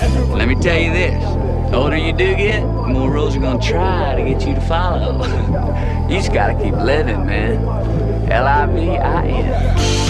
Let me tell you this. The older you do get, the more rules are gonna try to get you to follow. you just gotta keep living, man. L-I-V-I-N.